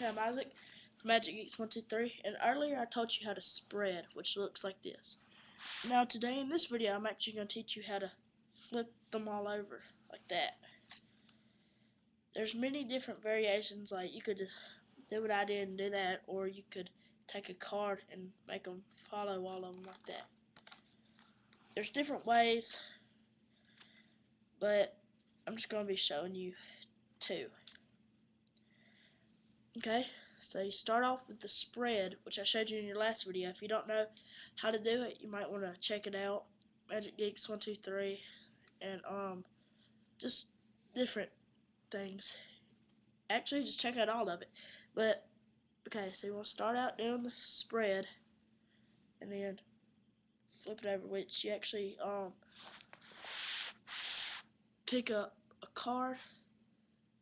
Hey, I'm Isaac from Magic Geekz 123 and earlier I taught you how to spread which looks like this. Now today in this video I'm actually going to teach you how to flip them all over like that. There's many different variations like you could just do what I did and do that or you could take a card and make them follow all of them like that. There's different ways but I'm just going to be showing you two. Okay, so you start off with the spread, which I showed you in your last video. If you don't know how to do it, you might want to check it out. Magic Geekz 123 and um just different things. Actually, just check out all of it. But okay, so you want to start out doing the spread and then flip it over, which you actually um pick up a card,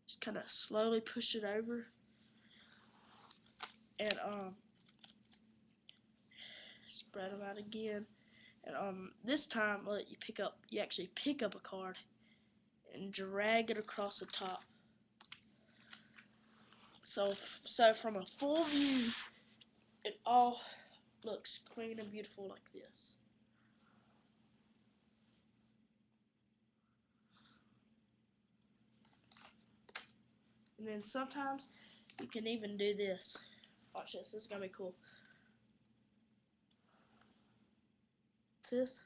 just kind of slowly push it over and um spread them out again. And um this time you pick up you actually pick up a card and drag it across the top. So so from a full view it all looks clean and beautiful like this. And then sometimes you can even do this Watch this. This is gonna be cool. This,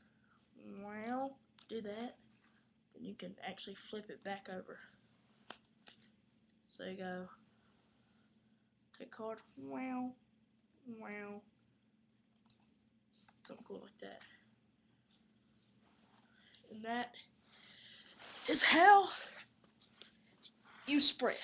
wow, do that. Then you can actually flip it back over. So you go, take card, wow, wow, something cool like that. And that is how you spread.